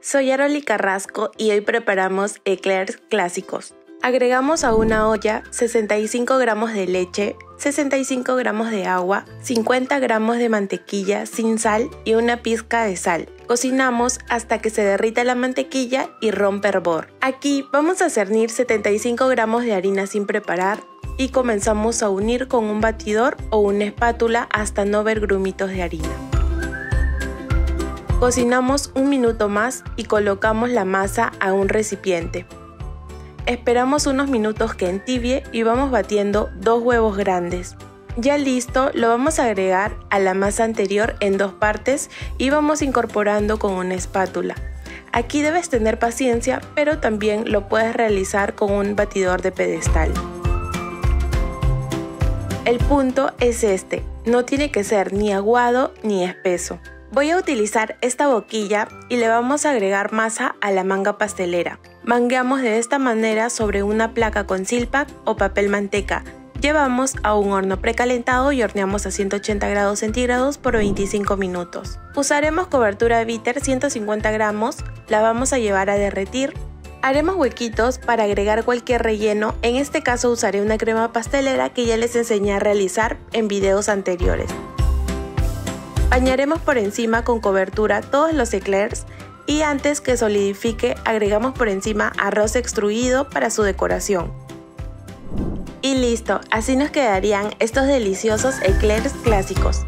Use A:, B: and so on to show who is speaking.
A: Soy Aroli Carrasco y hoy preparamos eclairs clásicos. Agregamos a una olla 65 gramos de leche, 65 gramos de agua, 50 gramos de mantequilla sin sal y una pizca de sal. Cocinamos hasta que se derrita la mantequilla y rompe hervor. Aquí vamos a cernir 75 gramos de harina sin preparar y comenzamos a unir con un batidor o una espátula hasta no ver grumitos de harina. Cocinamos un minuto más y colocamos la masa a un recipiente. Esperamos unos minutos que entibie y vamos batiendo dos huevos grandes. Ya listo, lo vamos a agregar a la masa anterior en dos partes y vamos incorporando con una espátula. Aquí debes tener paciencia, pero también lo puedes realizar con un batidor de pedestal. El punto es este, no tiene que ser ni aguado ni espeso. Voy a utilizar esta boquilla y le vamos a agregar masa a la manga pastelera. Mangueamos de esta manera sobre una placa con silpac o papel manteca. Llevamos a un horno precalentado y horneamos a 180 grados centígrados por 25 minutos. Usaremos cobertura bitter 150 gramos, la vamos a llevar a derretir. Haremos huequitos para agregar cualquier relleno, en este caso usaré una crema pastelera que ya les enseñé a realizar en videos anteriores. Bañaremos por encima con cobertura todos los eclairs y antes que solidifique agregamos por encima arroz extruido para su decoración. Y listo, así nos quedarían estos deliciosos eclairs clásicos.